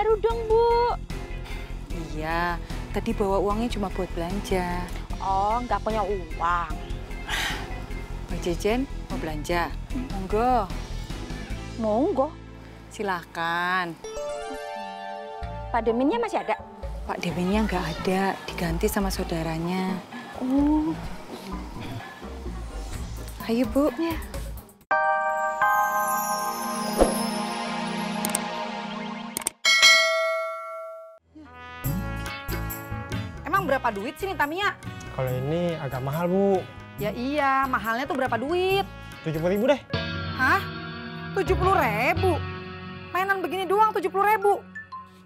baru dong, Bu. Iya, tadi bawa uangnya cuma buat belanja. Oh, nggak punya uang. Mbak Jejen mau belanja? Monggo, Monggo. silakan. Pak Deminnya masih ada? Pak Dewinya nggak ada, diganti sama saudaranya. Oh, Ayo Bu. ya. Berapa duit sih nih Tamiya? Kalau ini agak mahal, Bu. Ya iya, mahalnya tuh berapa duit? 70 ribu deh. Hah? 70 ribu? Mainan begini doang 70 ribu?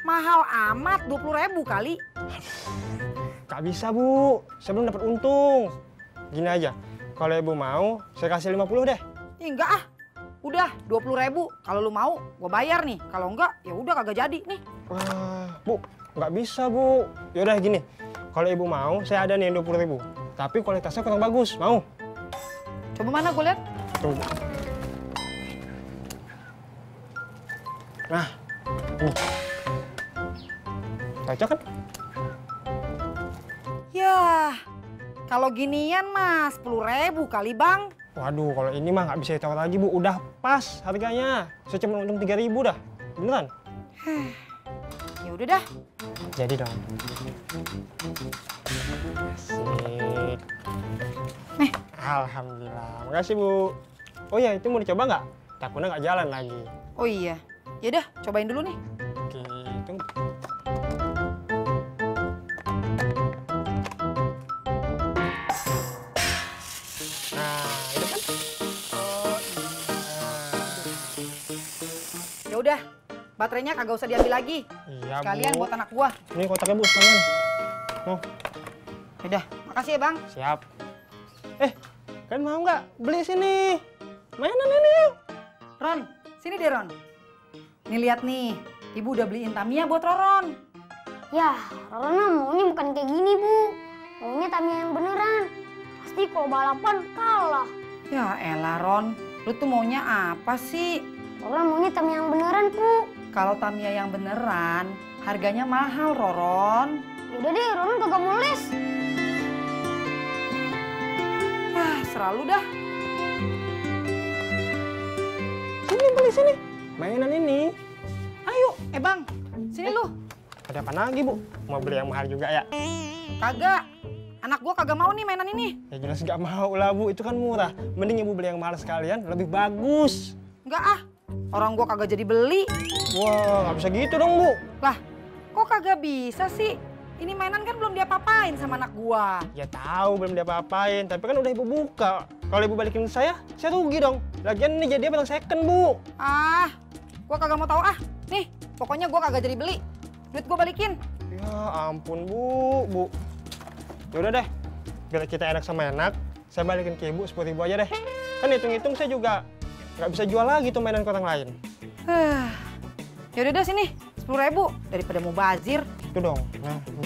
Mahal amat 20 ribu kali. Gak bisa, Bu. Saya belum dapat untung. Gini aja, kalau Ibu mau, saya kasih 50 deh. Ih, enggak ah. Udah 20 ribu. Kalau lu mau, gue bayar nih. Kalau enggak, ya udah kagak jadi nih. Wah, Bu, nggak bisa, Bu. Yaudah gini, kalau Ibu mau, saya ada nih yang 20 ribu. Tapi kualitasnya kurang bagus, mau? Coba mana gue lihat. Tuh. Nah, ini. Cocok kan? Ya, kalau ginian mah 10 ribu kali bang. Waduh, kalau ini mah nggak bisa ditawar lagi, Bu. Udah pas harganya. Saya cuma untung 3 ribu dah. Beneran? Udah dah. Jadi dong. Asik. Nih. Alhamdulillah. Makasih, Bu. Oh ya, itu mau dicoba nggak? Takutnya nggak jalan lagi. Oh iya. Ya udah, cobain dulu nih. Baterainya kagak usah diambil lagi. iya. Kalian Bu. buat anak gua. Ini kotaknya, Bu, sekalian. Ya udah, makasih ya bang. Siap. Eh, kan mau nggak beli sini? Mainan ini yuk. Ron, sini deh Ron. Nih lihat nih, ibu udah beliin Tamiya buat Roron. Ya, Rona maunya bukan kayak gini, Bu. Maunya Tamiya yang beneran. Pasti kalau balapan kalah. Ya elah Ron, lu tuh maunya apa sih? Rona maunya Tamiya yang beneran, Bu. Kalau Tamiya yang beneran, harganya mahal, Roron. Yaudah deh, Rona kagak mau les. Wah, selalu dah. Sini beli sini. Mainan ini. Ayo, eh bang, sini lu. Ada apa lagi, Bu? Mau beli yang mahal juga ya? Kagak. Anak gua kagak mau nih mainan ini. Ya jelas nggak mau lah, Bu. Itu kan murah. Mending Ibu beli yang mahal sekalian, lebih bagus. Enggak ah, orang gua kagak jadi beli. Wah, nggak bisa gitu dong, Bu. Lah, kok kagak bisa sih? Ini mainan kan belum diapa-apain sama anak gua. Ya tahu belum dia apa-apain, tapi kan udah Ibu buka. Kalau Ibu balikin saya, saya rugi dong. Lagian ini jadi barang second, Bu. Ah, gua kagak mau tahu ah. Nih, pokoknya gua kagak jadi beli. Duit gua balikin. Ya ampun, Bu. Bu. Ya udah deh. Biar kita enak sama enak, saya balikin ke Ibu 10 ribu aja deh. Kan hitung-hitung saya juga nggak bisa jual lagi tuh mainan ke orang lain. Huh. Ya udah dah sini, sepuluh ribu daripada mau bazir. Itu dong. Nah, Bu.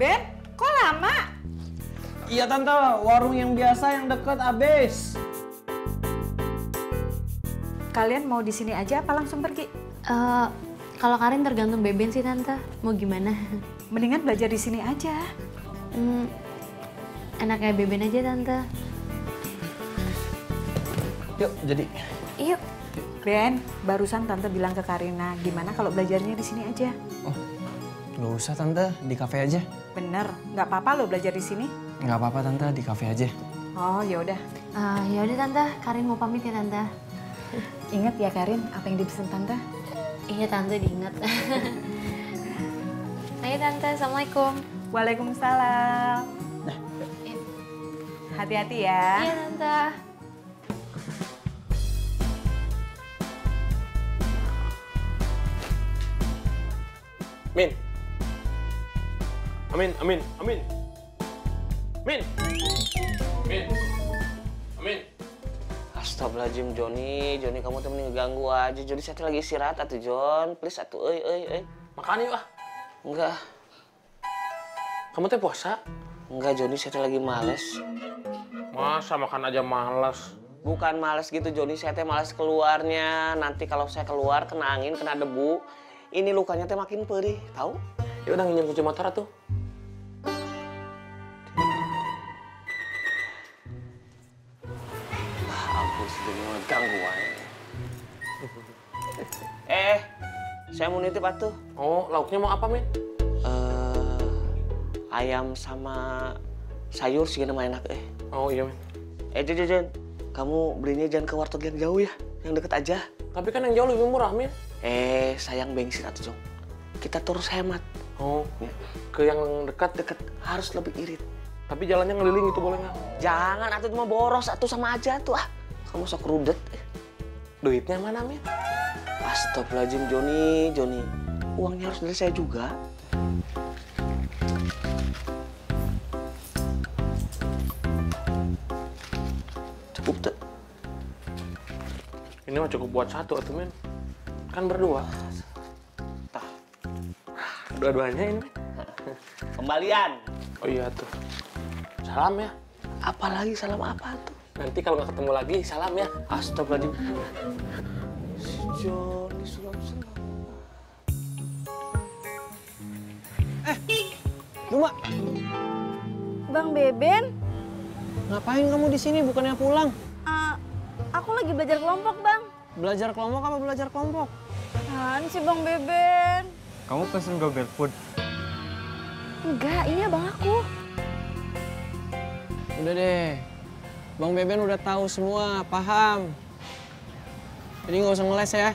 Ben, kok lama? Iya tante, warung yang biasa yang deket abis. Kalian mau di sini aja apa langsung pergi? Eh, kalau Karin tergantung Beben sih tante. Mau gimana? Mendingan belajar di sini aja. Hmm, enaknya Beben aja tante. Yuk, jadi. Yuk. Ben, barusan tante bilang ke Karina, gimana kalau belajarnya di sini aja? Oh, nggak usah tante, di kafe aja. Bener, nggak apa-apa lo belajar di sini. Nggak apa-apa tante, di kafe aja. Oh, ya udah. Ah, ya udah tante, Karin mau pamit ya tante. Ingat ya Karin, apa yang dipesan tante? Iya tante diingat. Ayo tante, assalamualaikum. Waalaikumsalam. Hati-hati ya. Iya tante. Amin. Amin, amin, amin. Amin. Amin. Astagfirullahaladzim Joni, Joni kamu tuh mending ngeganggu aja. Joni saya lagi istirahat atuh Jon. Please atuh euy euy euy. Makan yuk ah. Enggak. Kamu teh puasa? Enggak, Joni, saya lagi males. Masa makan aja malas. Bukan males gitu, Joni. Saya teh males keluarnya. Nanti kalau saya keluar kena angin, kena debu. Ini lukanya teh makin perih, tahu? Ya udah nginjem kunci motor tuh. Mah ganggu wae. eh, saya mau nitip atuh. Oh, lauknya mau apa, Min? Eh, ayam sama sayur sih nama enak eh. Oh iya, Min. Eh, Jon, Jon. kamu belinya jangan ke warteg yang jauh ya, yang deket aja. Tapi kan yang jauh lebih murah, Min. Eh, sayang bensin atuh, Jong. Kita terus hemat. Oh, Ya. ke yang dekat. Deket harus lebih irit. Tapi jalannya ngeliling itu boleh nggak? Jangan atuh cuma boros atuh sama aja tuh ah. Kamu sok rudet. Eh, Duitnya mana, Min? Astagfirullahaladzim, Joni, Joni. Uangnya harus dari saya juga. Cukup tuh. Ini mah cukup buat satu atuh, Min. Kan berdua. Tah. Dua-duanya ini. Kembalian. Oh iya tuh. Salam ya. Apalagi salam apa tuh? Nanti kalau nggak ketemu lagi, salam ya. Astagfirullahaladzim. Si Joni sulam sulam. Duma, Bang Beben, ngapain kamu di sini bukannya pulang? eh, aku lagi belajar kelompok bang. Belajar kelompok apa belajar kelompok? Apaan sih Bang Beben? Kamu pesen Gobel Food. Enggak, ini abang aku. Udah deh, Bang Beben udah tahu semua, paham. Jadi nggak usah ngeles ya.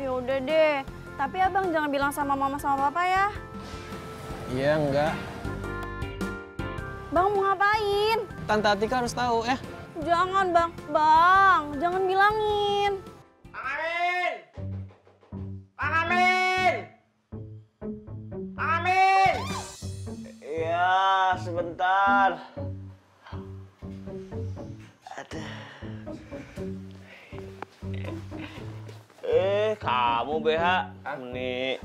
Ya udah deh, tapi abang jangan bilang sama mama sama papa ya. Iya, enggak. Bang mau ngapain? Tante Atika harus tahu ya. Jangan bang, bang, jangan bilangin. Kang Amin! Amin! Amin! Iya, sebentar. Kamu BH. Nih.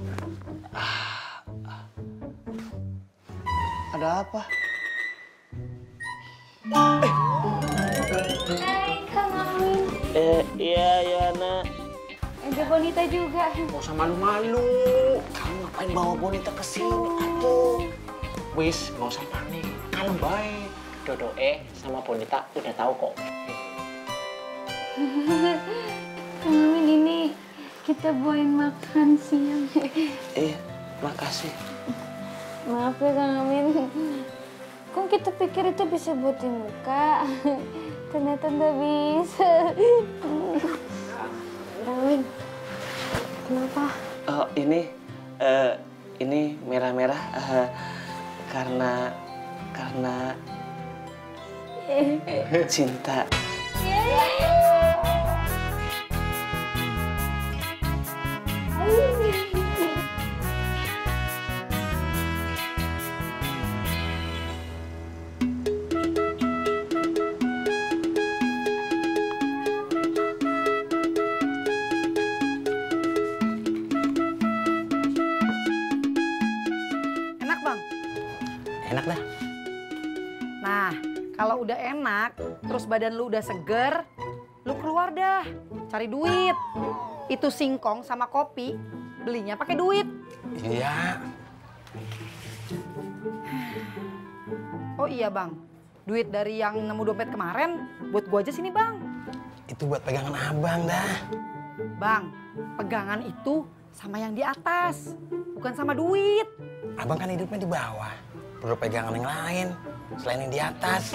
Ada apa? Hai, Kang Amin. Eh, iya, iya, nak. Ada bonita juga. Gak usah malu-malu. Kamu ngapain bawa bonita ke sini, atuh? Wis, gak usah panik. Kalem baik. Dodo eh sama bonita udah tahu kok. Kang Amin ini kita bawain makan siang. Eh, makasih. Maaf ya Kang Amin. Kok kita pikir itu bisa buatin muka? Ternyata nggak bisa. Kang Amin, kenapa? Oh, ini, eh, ini merah-merah eh, karena karena cinta. Enak bang? Enak dah. Nah, kalau udah enak, terus badan lu udah seger, lu keluar dah, cari duit. Itu singkong sama kopi, belinya pakai duit. Iya. Oh iya bang, duit dari yang nemu dompet kemarin, buat gua aja sini bang. Itu buat pegangan abang dah. Bang, pegangan itu sama yang di atas, bukan sama duit. Abang kan hidupnya di bawah. Perlu pegangan yang lain selain yang di atas.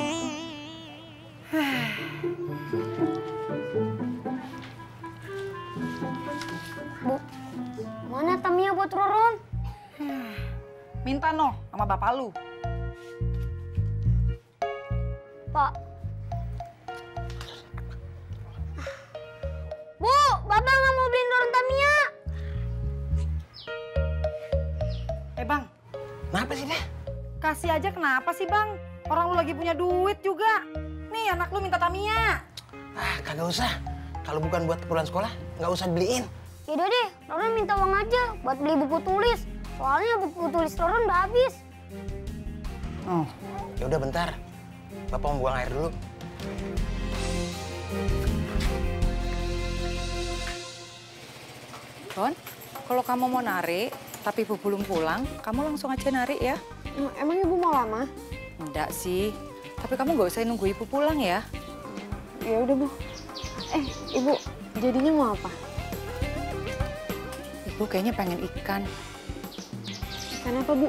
Bu, mana Tamia buat Roron? Minta noh sama bapak lu. Pak. Bu, Bapak nggak mau beliin Roron Tamia. Eh bang, Kenapa sih dah? kasih aja kenapa sih bang? Orang lu lagi punya duit juga. Nih anak lu minta Tamiya. Ah, kagak usah. Kalau bukan buat keperluan sekolah, nggak usah beliin. Yaudah deh, Roron minta uang aja buat beli buku tulis. Soalnya buku tulis Roron udah habis. Oh. Ya udah bentar. Bapak mau buang air dulu. Bon, kalau kamu mau narik, tapi ibu belum pulang, kamu langsung aja narik ya. Emang ibu mau lama? Enggak sih, tapi kamu nggak usah nunggu ibu pulang ya. Ya udah bu. Eh ibu, jadinya mau apa? Ibu kayaknya pengen ikan. Ikan apa bu?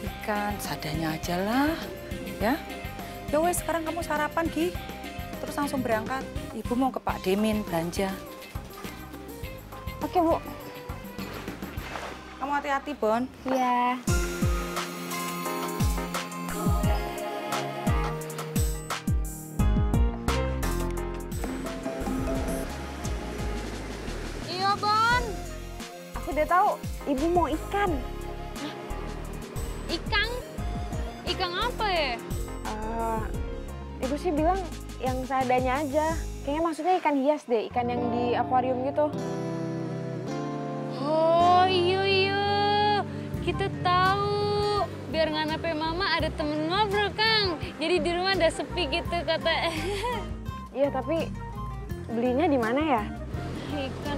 Ikan seadanya aja lah, ya. Ya wes sekarang kamu sarapan Gi, terus langsung berangkat. Ibu mau ke Pak Demin belanja. Oke bu. Kamu hati-hati Bon. Iya. Iya, Aku udah tahu, ibu mau ikan. Ikan? Ikan apa ya? Eh, ibu sih bilang yang seadanya aja. Kayaknya maksudnya ikan hias deh, ikan yang di akuarium gitu. Oh, iya iya. Kita tahu. Biar nggak nape mama ada temen ngobrol, Kang. Jadi di rumah ada sepi gitu kata. Iya, tapi belinya di mana ya? Ikan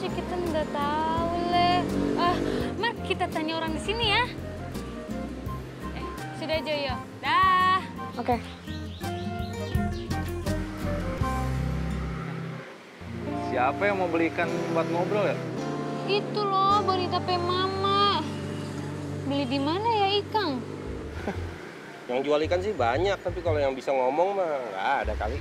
sih kita nggak tahu leh. Ah, Mar kita tanya orang di sini ya. Eh, sudah Joyo. Dah. Oke. Siapa yang mau beli ikan buat ngobrol ya? Itu loh bonita pe mama. Beli di mana ya Ikang? Yang jual ikan sih banyak, tapi kalau yang bisa ngomong mah nggak ada kali.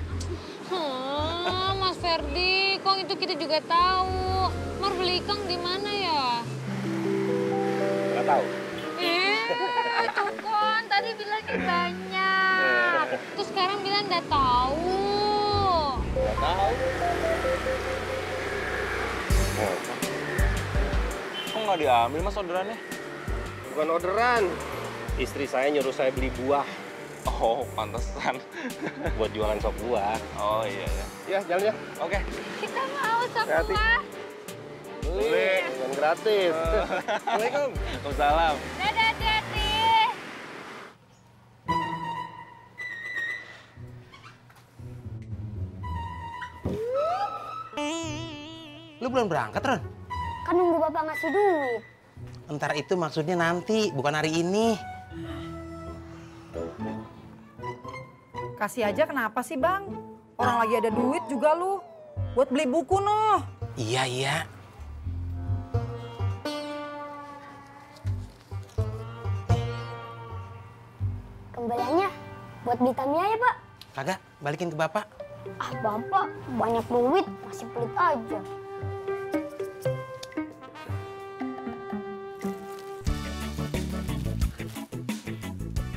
Hmm, Mas Ferdi, kok itu kita juga tahu. Mar beli ikan di mana ya? Nggak tahu. Eh, itu kan tadi bilangnya banyak. Terus sekarang bilang nggak tahu. Nggak tahu. Oh, Kok nggak diambil mas orderannya? bukan orderan. Istri saya nyuruh saya beli buah Oh, pantesan. buat jualan sop buah. Oh iya ya. Ya, jalan ya. Oke. Kita mau sop Hati-hati. buah. Beli, yang gratis. Assalamualaikum. Waalaikumsalam. Dadah, hati-hati. Lu belum berangkat, Ron? Kan nunggu bapak ngasih duit. Ntar itu maksudnya nanti, bukan hari ini. Kasih aja kenapa sih Bang? Orang lagi ada duit juga lu. Buat beli buku noh. Iya, iya. Kembaliannya buat beli Tamiya ya pak? Kagak, balikin ke bapak. Ah bapak banyak duit masih pelit aja.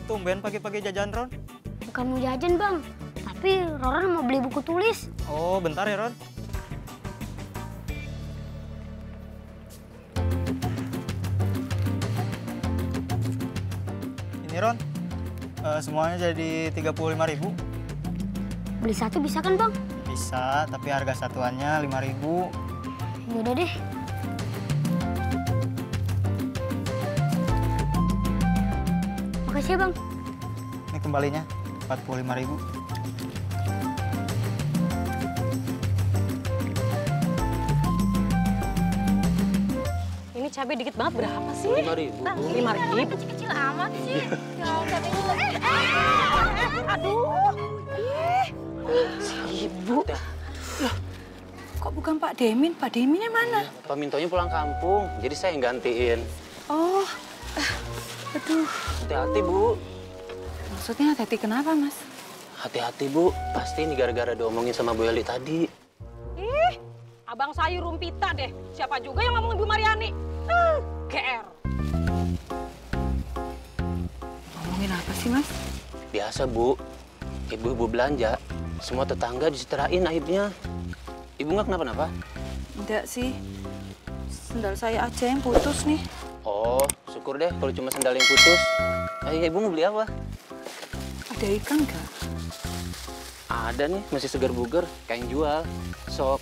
Tumben pagi-pagi jajan Ron. Bukan mau jajan bang, tapi Roran mau beli buku tulis. Oh, bentar ya Ron. Ini Ron, eh, semuanya jadi 35.000 ribu. Beli satu bisa kan bang? Bisa, tapi harga satuannya 5.000 ribu. Yaudah deh. Makasih ya bang. Ini kembalinya 45.000 ribu. Ini cabai dikit banget berapa sih? Lima ribu. Lima ribu. Kecil-kecil amat sih. Ya udah dulu. Eh, eh, aduh. Ibu. Kok bukan Pak Demin? Pak Deminnya mana? Pak Mintonya pulang kampung, jadi saya yang gantiin. Oh, eh, aduh. Hati-hati, Bu. Maksudnya hati-hati kenapa, Mas? Hati-hati, Bu. Pasti ini gara-gara diomongin sama Bu Eli tadi. Ih, abang sayur rumpita deh. Siapa juga yang ngomongin Bu Mariani? Uh, GR. Ngomongin apa sih, Mas? Biasa, Bu. Ibu-ibu belanja, semua tetangga diseterain aibnya. Ibu nggak kenapa-napa? Enggak sih. Sendal saya aja yang putus nih. Oh, syukur deh kalau cuma sendal yang putus. Eh, ibu mau beli apa? Ada ikan nggak? Ada nih, masih segar bugar, kayak yang jual. Sok,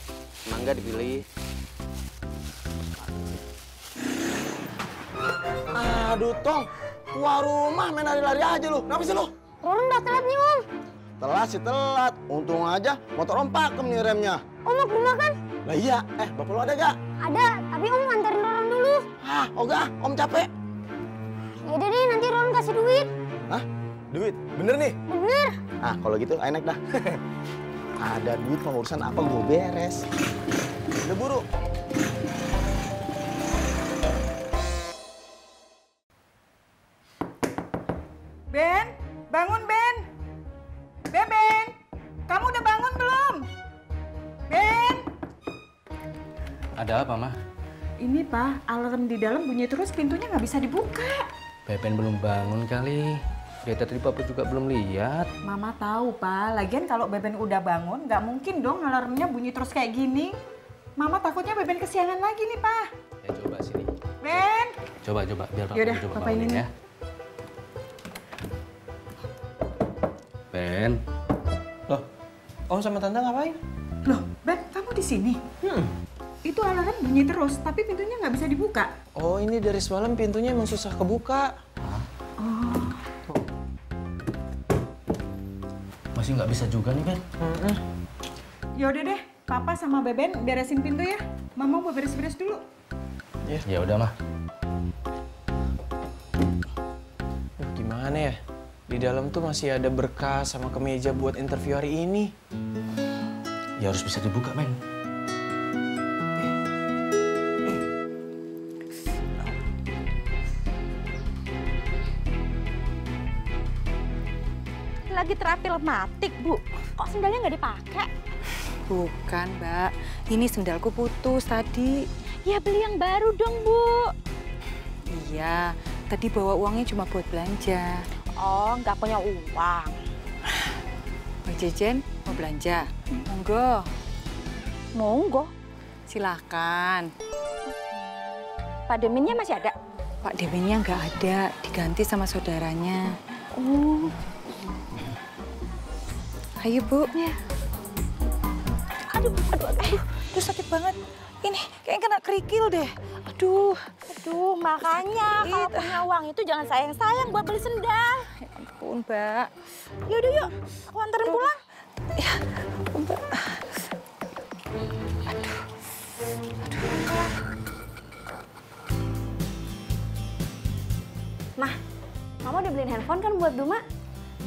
mangga dipilih. Aduh, Tong. Keluar rumah main lari-lari aja lu. Kenapa sih lu? Roron udah telat nih, Om. Telat sih telat. Untung aja motor om pakem nih remnya. Om mau ke rumah kan? Lah iya, eh bapak lu ada gak? Ada, tapi Om nganterin Roron dulu. Ah, ogah, om capek. Yaudah deh, nanti Roron kasih duit. Duit? Bener nih? Bener. Ah, kalau gitu ayo naik dah. ada duit mau urusan apa gue beres. Udah buru. Ben, bangun Ben. Beben, kamu udah bangun belum? Ben. Ada apa, Mah? Ini pak, alarm di dalam bunyi terus pintunya nggak bisa dibuka. Beben belum bangun kali. Dia tadi papa juga belum lihat. Mama tahu pak, lagian kalau Beben udah bangun nggak mungkin dong alarmnya bunyi terus kayak gini. Mama takutnya Beben kesiangan lagi nih pak. Ya coba sini. Ben, Coba coba biar papa Yaudah, coba Papa ini. ya. Ben. Loh, om sama tante ngapain? loh Ben kamu di sini? Hmm. Itu alarm bunyi terus, tapi pintunya nggak bisa dibuka. Oh, ini dari semalam pintunya emang susah kebuka. Masih nggak bisa juga nih, Ben. Yaudah deh, Papa sama Beben beresin pintu ya. Mama mau beres-beres dulu. Ya udah, Mah. Duh, gimana ya? Di dalam tuh masih ada berkas sama kemeja buat interview hari ini. Ya harus bisa dibuka, Ben. Lagi terapi lematik, Bu. Kok sendalnya nggak dipakai? Bukan, Mbak. Ini sendalku putus tadi. Ya beli yang baru dong, Bu. Iya, tadi bawa uangnya cuma buat belanja. Oh, nggak punya uang. Mbak Jejen mau belanja? Monggo. Monggo. Silahkan. Pak Deminnya masih ada? Pak Dewinya nggak ada, diganti sama saudaranya. Oh. Ayo, Bu. Aduh, aduh, aduh. Aduh, sakit banget. Ini kayaknya kena kerikil deh. Aduh. Aduh, makanya kalau punya uang itu jangan sayang-sayang buat beli sendal. Ya ampun, Mbak. Yaudah yuk, aku anterin pulang. Ya, Mbak. Mah, Mama udah beliin handphone kan buat Duma?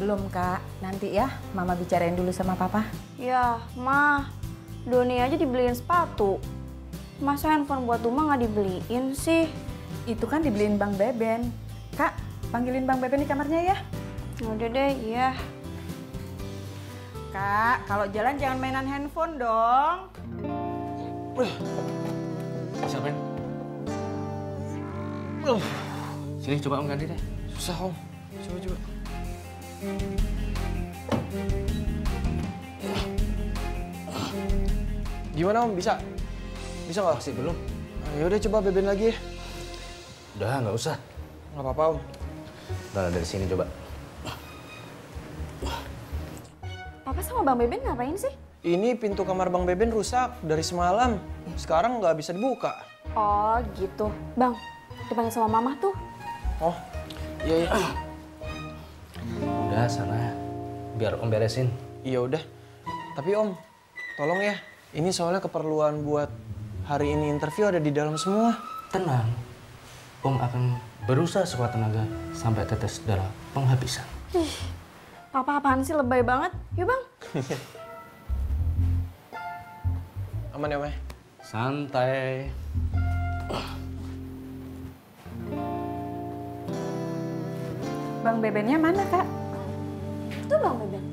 Belum kak, nanti ya Mama bicarain dulu sama Papa. Ya, Mah. Doni aja dibeliin sepatu. Masa handphone buat Duma nggak dibeliin sih? Itu kan dibeliin Bang Beben. Kak, panggilin Bang Beben di kamarnya ya. Udah deh, iya. Kak, kalau jalan jangan mainan handphone dong. Bisa, Ben. Sini coba Om ganti deh. Susah, Om. Coba, coba. Gimana, Om? Bisa? Bisa nggak? Masih belum. Ya udah coba beben lagi ya. Udah, nggak usah. Nggak apa-apa, Om. Udah dari sini coba. Papa sama Bang Beben ngapain sih? Ini pintu kamar Bang Beben rusak dari semalam. Sekarang nggak bisa dibuka. Oh, gitu. Bang, dipanggil sama Mama tuh. Oh, iya iya. Udah, sana. Biar Om beresin. Iya udah. Tapi Om, tolong ya. Ini soalnya keperluan buat hari ini interview ada di dalam semua. Tenang. Om akan berusaha sekuat tenaga sampai tetes darah penghabisan. Ih, Papa apaan sih lebay banget? Yuk, Bang. Aman ya, Meh? Santai. Bang Bebennya mana kak? Tuh Bang Beben.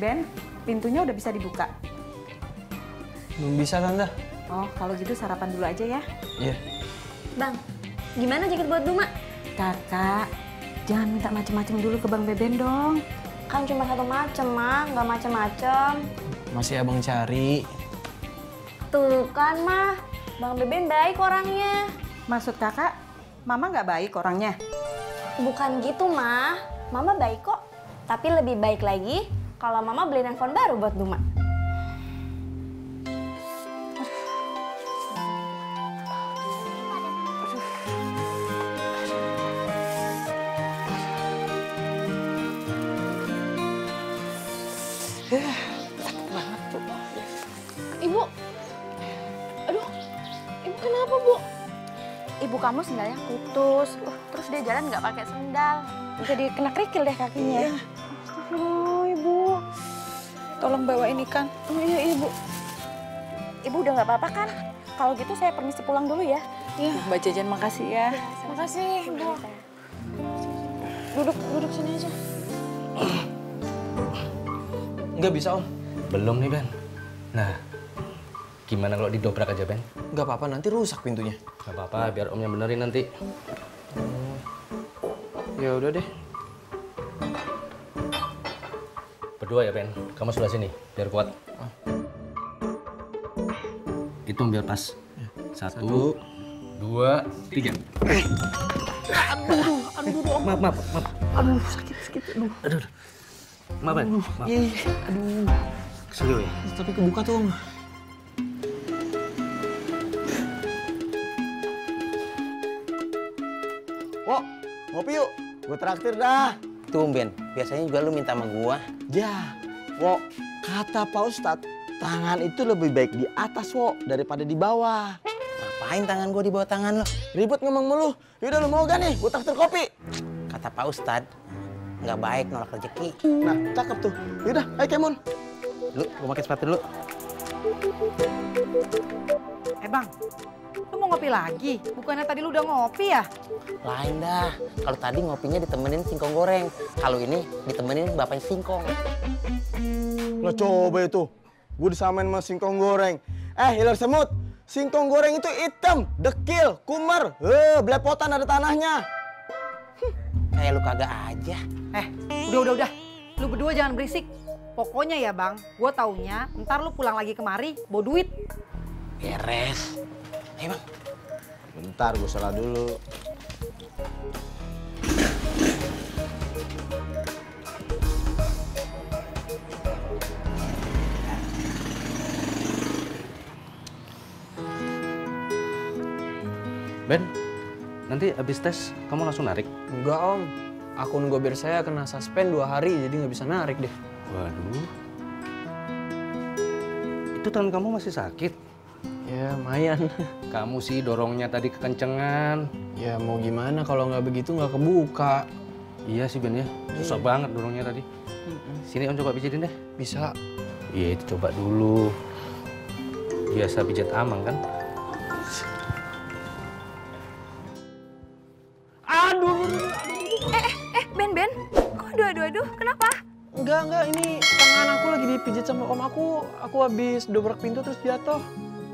Ben, pintunya udah bisa dibuka. Belum bisa, Tante. Oh, kalau gitu sarapan dulu aja ya. Iya. Bang, gimana jaket buat Duma? Kakak, jangan minta macem-macem dulu ke Bang Beben dong. Kan cuma satu macem, mah, nggak macem-macem. Masih abang cari. Tuh kan, mah. Bang Beben baik orangnya. Maksud kakak, Mama nggak baik orangnya? Bukan gitu, mah. Mama baik kok. Tapi lebih baik lagi kalau Mama beliin handphone baru buat Duma. Kamu sendalnya putus. Uh, terus dia jalan nggak pakai sendal. Jadi kena kerikil deh kakinya. Oh, Ibu. Tolong bawa ini kan. Oh iya, Ibu. Ibu udah nggak apa-apa kan? Kalau gitu saya permisi pulang dulu ya. Iya. Mbak Jajan makasih ya. Makasih, Ibu. Duduk, duduk sini aja. Nggak bisa, Om. Belum nih, Ben. Nah, gimana kalau didobrak aja, Ben? Nggak apa-apa, nanti rusak pintunya. Gak apa-apa, biar Om yang benerin nanti. Ya udah deh. Berdua ya, Ben. Kamu sebelah sini, biar kuat. Hitung biar pas. Satu, dua, tiga. Aduh, aduh, aduh. Maaf, maaf, maaf. Aduh, sakit, sakit. Aduh. Aduh. Maaf, Ben. Maaf. Iya, iya. Aduh. Serius ya? Tapi kebuka tuh, Om. Ngopi yuk. Gue traktir dah. Tumben, biasanya juga lu minta sama gua. Ya, Wok, kata Pak Ustadz, tangan itu lebih baik di atas, Wok, daripada di bawah. Ngapain tangan gua di bawah tangan lo? Ribut ngomong mulu. Yaudah lu mau gak nih? Gue traktir kopi. Kata Pak Ustadz, nggak baik nolak rezeki. Nah, cakep tuh. Yaudah, ayo Kemon. Lu, gua pakai sepatu dulu. Eh bang, lu mau ngopi lagi? Bukannya tadi lu udah ngopi ya? Lain dah. Kalau tadi ngopinya ditemenin singkong goreng. Kalau ini ditemenin bapaknya singkong. Lah coba itu. Gue disamain sama singkong goreng. Eh, hilar semut. Singkong goreng itu hitam, dekil, kumar. Eh, belepotan ada tanahnya. Kayak lu kagak aja. Eh, udah udah udah. Lu berdua jangan berisik. Pokoknya ya bang, gue taunya ntar lu pulang lagi kemari bawa duit. Beres. Ayo bang. Bentar, gue salah dulu. Ben, nanti habis tes kamu langsung narik? Enggak, Om. Akun Gober saya kena suspend dua hari, jadi nggak bisa narik deh. Waduh. Itu tangan kamu masih sakit? Ya, lumayan. Kamu sih dorongnya tadi kekencengan. Ya, mau gimana kalau nggak begitu nggak kebuka. Iya sih Ben ya, susah banget dorongnya tadi. Sini Om coba pijitin deh. Bisa. Iya itu coba dulu. Biasa pijat amang kan? Aduh. Eh, eh, Ben, Ben. Kok aduh, aduh, aduh, kenapa? Enggak, enggak. Ini tangan aku lagi dipijit sama om aku. Aku habis dobrak pintu terus jatuh.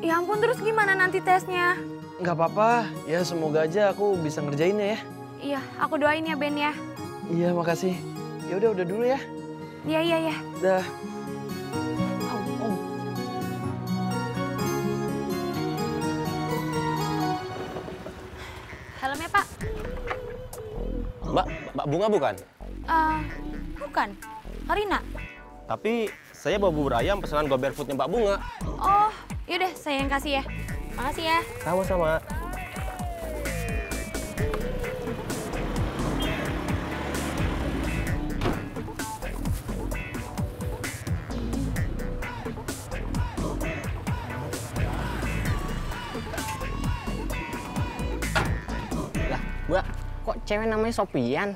Ya ampun, terus gimana nanti tesnya? Nggak apa-apa. Ya, semoga aja aku bisa ngerjainnya ya. Iya, aku doain ya, Ben ya. Iya, makasih. Ya udah, udah dulu ya. Iya, iya, iya. Dah. Helmnya, Pak. Mbak, Mbak Bunga bukan? Eh, bukan. Karina. Tapi saya bawa bubur ayam pesanan Go Barefootnya Mbak Bunga. Oh, yaudah saya yang kasih ya. Makasih ya. Sama-sama. Lah, Mbak, kok cewek namanya Sopian?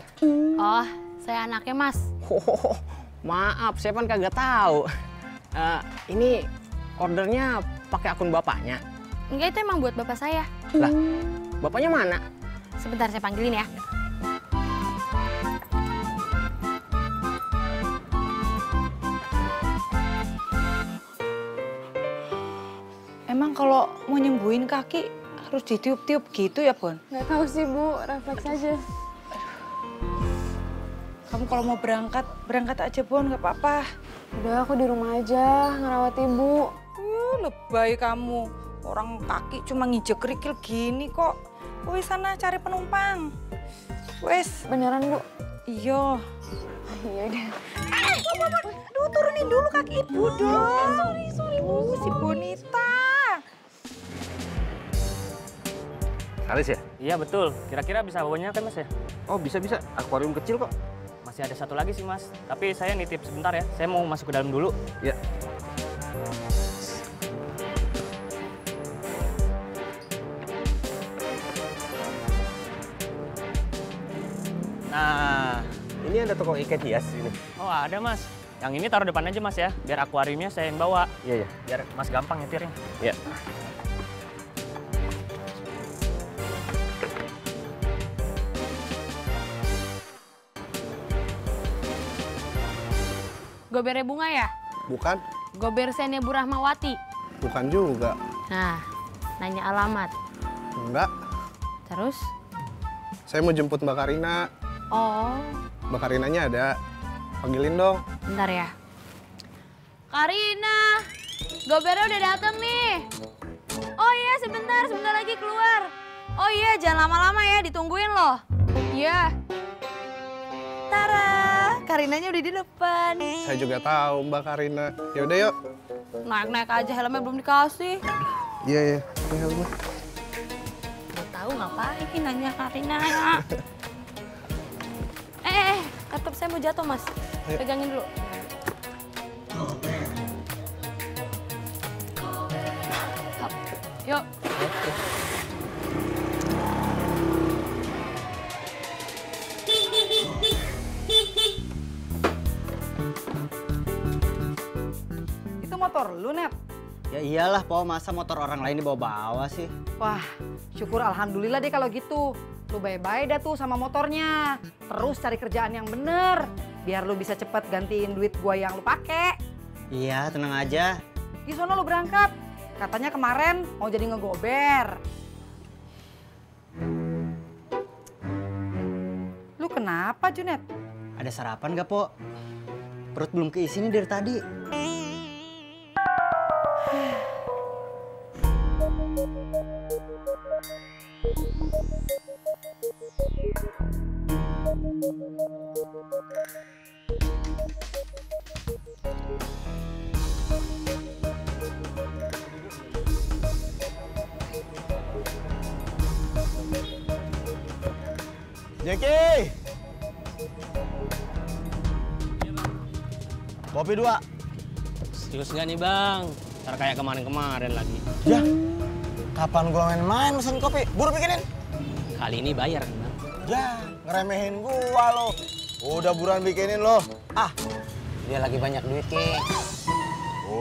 Oh, saya anaknya Mas. Oh, maaf, saya kan kagak tahu. Eh, ini ordernya pakai akun bapaknya. Enggak, itu emang buat bapak saya. Lah, bapaknya mana? Sebentar saya panggilin ya. Emang kalau mau nyembuhin kaki harus ditiup-tiup gitu ya, Bon? Nggak tahu sih, Bu. Refleks aja. Kamu kalau mau berangkat, berangkat aja, Bon. Nggak apa-apa. Udah, aku di rumah aja ngerawat ibu. Uh, lebay kamu. Orang kaki cuma ngijek kerikil gini kok. Wes sana cari penumpang. Wes. Beneran, Bu? Iya. Iya deh. Aduh, turunin dulu kaki ibu dong. Sorry, sorry, Bu. Si Bonita. Alis ya? Iya betul. Kira-kira bisa bawanya kan mas ya? Oh bisa bisa. Akuarium kecil kok. Masih ada satu lagi sih mas. Tapi saya nitip sebentar ya. Saya mau masuk ke dalam dulu. Ya. Ini ada toko ikan hias ini. Oh ada mas. Yang ini taruh depan aja mas ya, biar akuariumnya saya yang bawa. Iya, iya. Biar mas gampang nyetirnya. Iya. Gobernya bunga ya? Bukan, Gober sennya Bu Rahmawati. bukan juga. Nah, nanya alamat. Enggak, Terus? saya mau jemput Mbak Karina. Oh, Mbak Karinanya ada. Panggilin dong. bentar ya. Karina, Gobernya udah dateng nih. Oh iya, sebentar, sebentar lagi keluar. Oh iya, jangan lama-lama ya, ditungguin loh. Iya. Tara, Karinanya udah di depan. Saya juga tahu Mbak Karina. Yaudah yuk. Naik-naik aja, helmnya belum dikasih. Iya, iya. Ini helmnya. Udah tahu ngapain nanya Karina. eh, eh, eh, laptop saya mau jatuh, Mas. Ayo. Pegangin dulu. Hap, Yuk. Itu motor lu, Net? Ya iyalah, Po. Masa motor orang lain dibawa-bawa sih? Wah, syukur alhamdulillah deh kalau gitu. Lu bye-bye dah tuh sama motornya. Terus cari kerjaan yang bener. Biar lu bisa cepet gantiin duit gua yang lu pake. Iya, tenang aja. Di sono lu berangkat. Katanya kemarin mau jadi ngegober. Lu kenapa, Junet? Ada sarapan gak, Po? Perut belum keisi nih dari tadi. Jeki! Kopi dua. Serius nggak nih bang? Ntar kayak kemarin-kemarin lagi. Ya, kapan gua main-main mesen kopi? Buru bikinin. Kali ini bayar? Ya, ngeremehin gua lo. Udah buruan bikinin lo. Ah, Dia lagi banyak duit ki.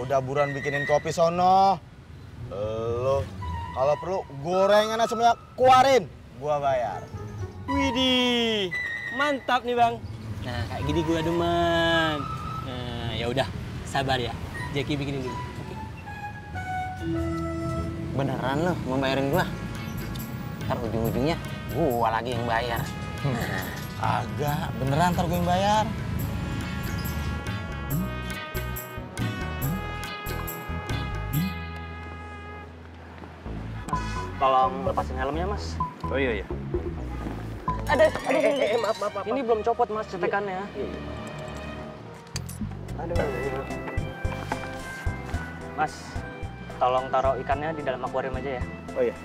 udah buruan bikinin kopi sono. Lo, kalau perlu gorengan semuanya keluarin. Gua bayar. Widih, mantap nih bang. Nah kayak gini gue demen. Nah ya udah, sabar ya. Jackie bikinin dulu. Oke. Beneran lo mau bayarin gua? Ntar ujung-ujungnya gua lagi yang bayar. Agak, beneran ntar gue yang bayar. Tolong lepasin helmnya, Mas. Oh iya, iya. Ada, Eh, eh, eh, maaf, maaf, maaf. Ini belum copot, Mas, cetekannya. Aduh. Mas, tolong taruh ikannya di dalam akuarium aja ya. Oh iya.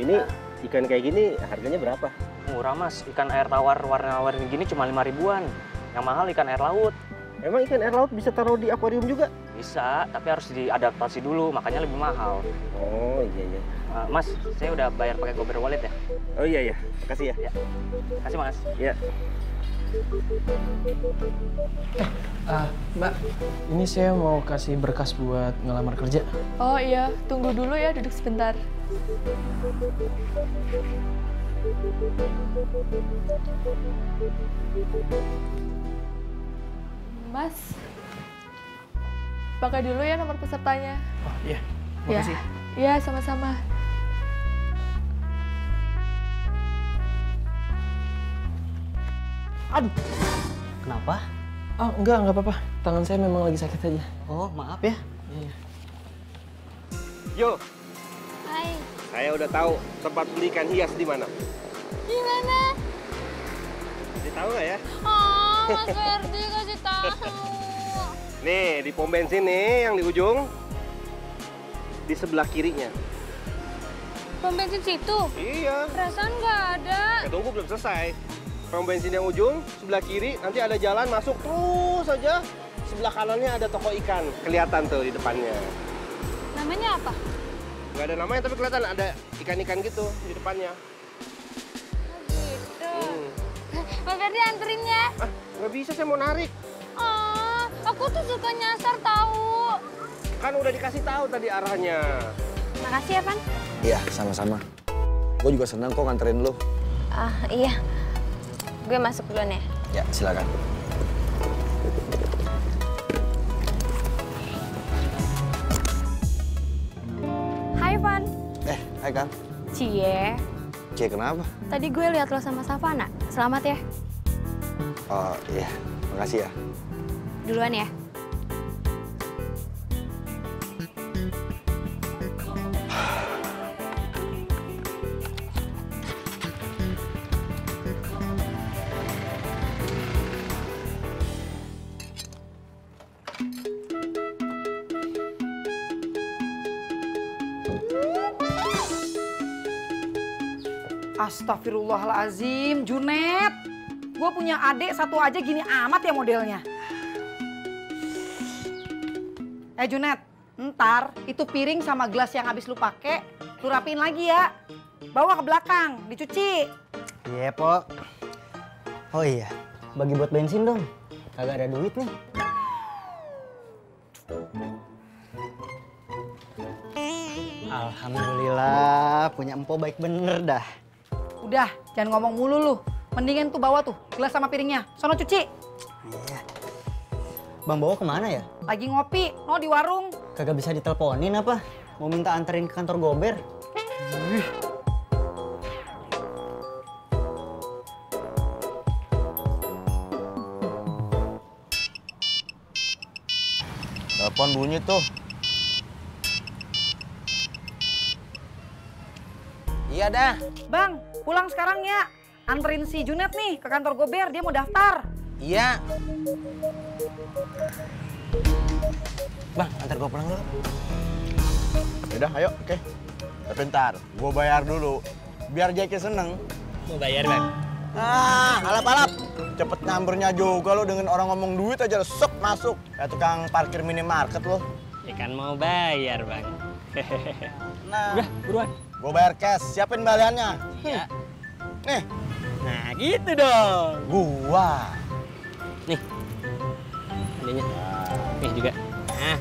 Ini ikan kayak gini harganya berapa? Murah, Mas. Ikan air tawar warna-warni gini cuma lima ribuan. Yang mahal ikan air laut. Emang ikan air laut bisa taruh di akuarium juga? Bisa, tapi harus diadaptasi dulu, makanya lebih mahal. Oh iya iya. Uh, mas, saya udah bayar pakai Gober Wallet ya. Oh iya iya. Makasih ya. Ya. Kasih Mas. Iya. Ah, Mbak, ini saya mau kasih berkas buat ngelamar kerja. Oh iya, tunggu dulu ya, duduk sebentar. Mas, pakai dulu ya nomor pesertanya. Oh iya, Ya, makasih. iya sama-sama. Aduh. Kenapa? Oh enggak, enggak apa-apa. Tangan saya memang lagi sakit aja. Oh, maaf ya. Iya. Yo, Hai. Saya udah tahu tempat beli ikan hias di mana. Di mana? Kasih tahu nggak ya? Oh, Mas Ferdi kasih tahu. Nih, di pom bensin nih yang di ujung. Di sebelah kirinya. Pom bensin situ? Iya. Perasaan nggak ada. Ya tunggu belum selesai. Pom bensin yang ujung, sebelah kiri, nanti ada jalan masuk terus saja. Sebelah kanannya ada toko ikan. Kelihatan tuh di depannya. Namanya apa? Nggak ada namanya tapi kelihatan ada ikan-ikan gitu di depannya. Gitu. Hmm. Mas Ferdi anterin ya. Nggak bisa, saya mau narik. Oh, aku tuh suka nyasar tahu. Kan udah dikasih tahu tadi arahnya. Makasih ya, Pan. Iya, sama-sama. Gue juga senang kok nganterin lu. Ah, iya. Gue masuk duluan ya. Ya, silakan. Van. Eh, hai kan? Cie, Cie, kenapa? tadi gue lihat lo sama Savana. Selamat ya. Oh, iya. Makasih ya. Duluan ya. Astagfirullahalazim, Junet. Gue punya adik satu aja gini amat ya modelnya. Eh Junet, ntar itu piring sama gelas yang habis lu pakai, lu rapiin lagi ya. Bawa ke belakang, dicuci. Iya, Pok. Oh iya, bagi buat bensin dong. Kagak ada duit nih. Alhamdulillah, punya empo baik bener dah. Udah, jangan ngomong mulu lu. Mendingan tuh bawa tuh gelas sama piringnya. Sono cuci. Bang Bawa ke mana ya? Lagi ngopi, no di warung. Kagak bisa diteleponin apa? Mau minta anterin ke kantor gober? Telepon bunyi tuh. Iya dah. Bang, pulang sekarang ya. Anterin si Junet nih ke kantor Gober, dia mau daftar. Iya. Bang, antar gua pulang dulu. Udah, ayo, oke. Tapi ntar, gua bayar dulu. Biar Jeki seneng. Mau bayar, Bang? Ah, alap-alap. Cepet nyambernya juga lo dengan orang ngomong duit aja sep masuk. Kayak tukang parkir minimarket lo. Ya kan mau bayar, Bang. Nah, Udah, buruan. Gue bayar cash, siapin baliannya. Ya. Nih. Nah, gitu dong. Gua. Nih. Ininya. Nih juga. Nah.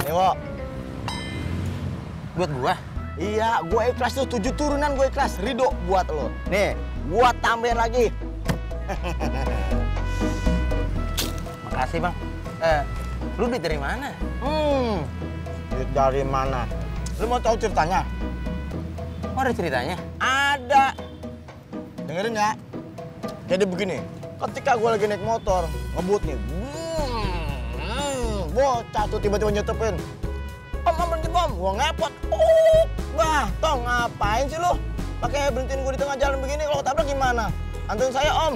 Nih, Wo. Buat gua? Iya, gua ikhlas tuh. Tujuh turunan gua ikhlas. Ridho buat lo. Nih, gua tambahin lagi. Makasih, Bang. Eh, lu duit dari mana? Hmm, duit dari mana? Lu mau tahu ceritanya? Oh, ada ceritanya? Ada. Dengerin ya. Jadi begini, ketika gue lagi naik motor, ngebut nih. Hmm, bocah tuh tiba-tiba nyetepin. Om, om berhenti om, gue ngepot. Uh, bah, tong ngapain sih lu? Pakai berhentiin gue di tengah jalan begini, kalau ketabrak gimana? Anterin saya om.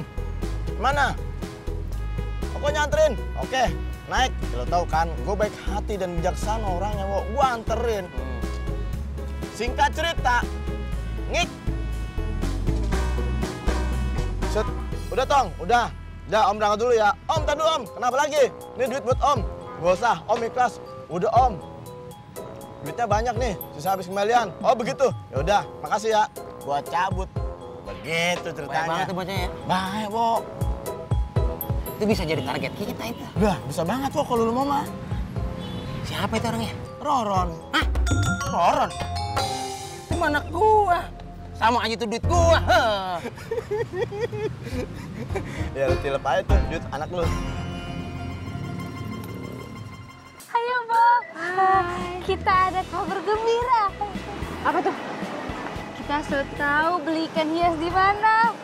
Mana? Pokoknya anterin. Oke, naik. Lo tau kan, gue baik hati dan bijaksana orangnya, Wo. Gue anterin. Singkat cerita, ngik. Set, udah tong, udah. Udah om berangkat dulu ya. Om, tadi om. Kenapa lagi? Ini duit buat om. Gak usah, om ikhlas. Udah om. Duitnya banyak nih, sisa habis kembalian. Oh begitu. Ya udah, makasih ya. Gua cabut. Begitu ceritanya. banget tuh bocahnya ya? Baik, Wo. Itu bisa jadi target kita itu. Udah, bisa banget Wo kalau lu mau mah. Siapa itu orangnya? Roron. Hah? Roron? Itu anak gua. Sama aja tuh duit gua. Ya lu tilep aja tuh duit anak lu. Ayo, Bob. Kita ada kabar gembira. Apa tuh? Kita sudah tahu beli ikan hias di mana.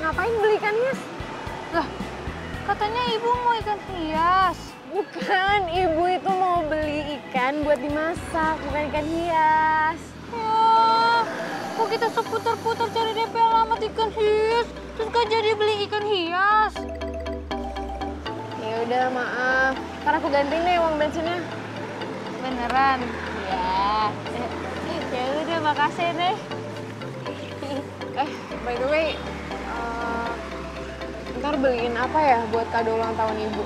Ngapain beli ikan hias? Lah, katanya ibu mau ikan hias. Bukan, ibu itu mau beli ikan buat dimasak, bukan ikan hias. Kok kita seputar-putar cari DP alamat ikan hias, terus gak jadi beli ikan hias? Ya udah maaf, karena aku ganti nih uang bensinnya. Beneran? Ya. Ya udah, makasih deh. Eh, by the way, eh, ntar beliin apa ya buat kado ulang tahun ibu?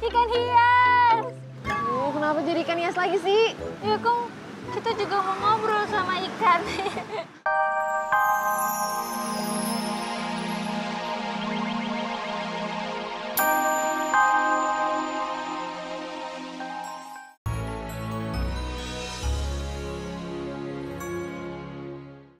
Ikan hias. Duh, kenapa jadi ikan hias lagi sih? Ya kan kita juga mau ngobrol sama ikan.